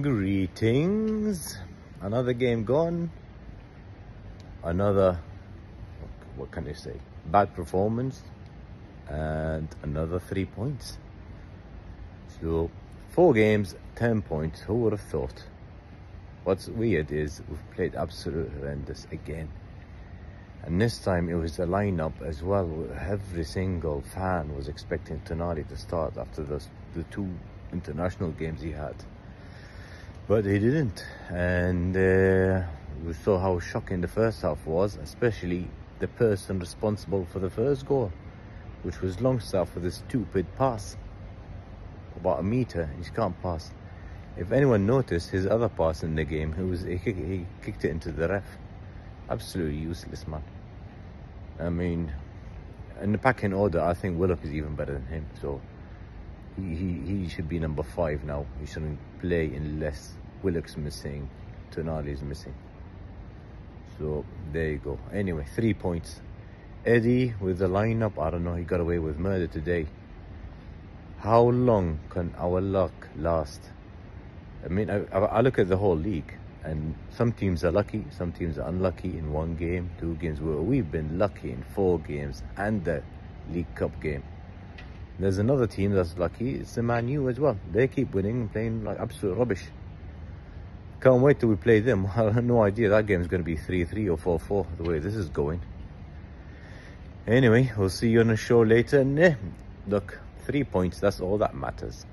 Greetings. Another game gone. Another, what can I say, bad performance. And another three points. So, four games, 10 points. Who would have thought? What's weird is we've played absolutely horrendous again. And this time it was the lineup as well. Every single fan was expecting Tonali to start after the, the two international games he had but they didn't. And uh, we saw how shocking the first half was especially the person responsible for the first goal which was Longstaff with a stupid pass. About a meter he can't pass. If anyone noticed his other pass in the game he was he, he kicked it into the ref. Absolutely useless man. I mean in the packing order I think Willock is even better than him so he, he, should be number five now. He shouldn't play unless Willock's missing, Tonali's missing. So there you go. Anyway, three points. Eddie with the lineup, I don't know, he got away with murder today. How long can our luck last? I mean, I, I look at the whole league and some teams are lucky, some teams are unlucky in one game, two games. We've been lucky in four games and the League Cup game. There's another team that's lucky. It's the Man U as well. They keep winning and playing like absolute rubbish. Can't wait till we play them. I have no idea that game's going to be 3-3 or 4-4 the way this is going. Anyway, we'll see you on the show later. And look, three points, that's all that matters.